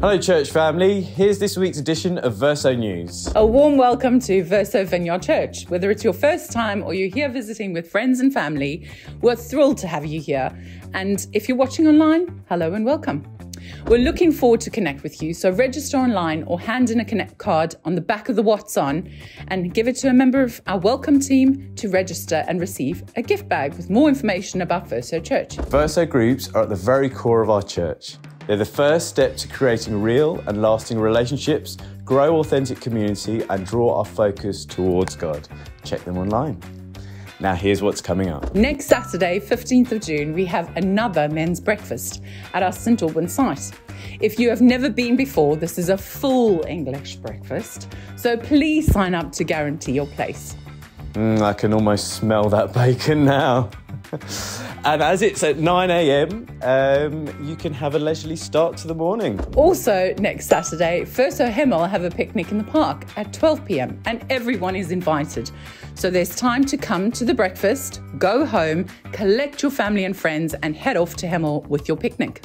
Hello, church family. Here's this week's edition of Verso News. A warm welcome to Verso Vineyard Church. Whether it's your first time or you're here visiting with friends and family, we're thrilled to have you here. And if you're watching online, hello and welcome. We're looking forward to connect with you, so register online or hand in a connect card on the back of the What's On and give it to a member of our welcome team to register and receive a gift bag with more information about Verso Church. Verso groups are at the very core of our church. They're the first step to creating real and lasting relationships, grow authentic community, and draw our focus towards God. Check them online. Now, here's what's coming up. Next Saturday, 15th of June, we have another men's breakfast at our St Albans site. If you have never been before, this is a full English breakfast, so please sign up to guarantee your place. Mm, I can almost smell that bacon now. and as it's at 9 a.m., um, you can have a leisurely start to the morning. Also, next Saturday, Verso Hemel have a picnic in the park at 12 p.m., and everyone is invited. So there's time to come to the breakfast, go home, collect your family and friends, and head off to Hemel with your picnic.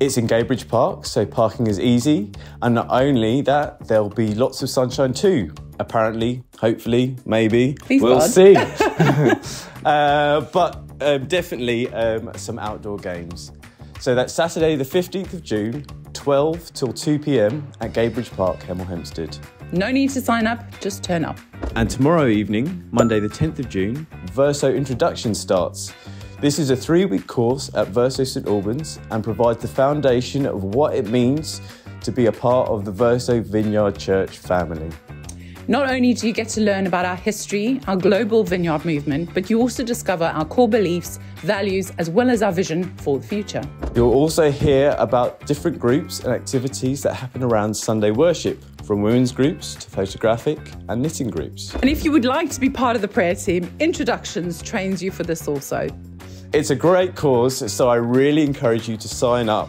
It's in Gadebridge Park, so parking is easy. And not only that, there'll be lots of sunshine too. Apparently, hopefully, maybe. Please we'll God. see. uh, but um, definitely um, some outdoor games. So that's Saturday, the 15th of June, 12 till 2 pm at Gadebridge Park, Hemel Hempstead. No need to sign up, just turn up. And tomorrow evening, Monday the 10th of June, Verso Introduction starts. This is a three week course at Verso St Albans and provides the foundation of what it means to be a part of the Verso Vineyard Church family. Not only do you get to learn about our history, our global vineyard movement, but you also discover our core beliefs, values, as well as our vision for the future. You'll also hear about different groups and activities that happen around Sunday worship, from women's groups to photographic and knitting groups. And if you would like to be part of the prayer team, Introductions trains you for this also. It's a great cause, so I really encourage you to sign up.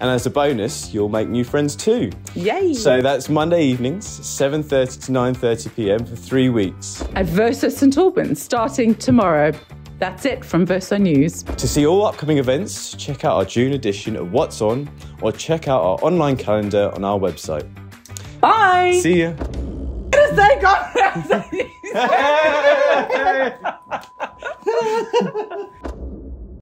And as a bonus, you'll make new friends too. Yay! So that's Monday evenings, 7:30 to 9:30 p.m. for 3 weeks. At Verso St Albans, starting tomorrow. That's it from Verso News. To see all upcoming events, check out our June edition of What's On or check out our online calendar on our website. Bye! See ya.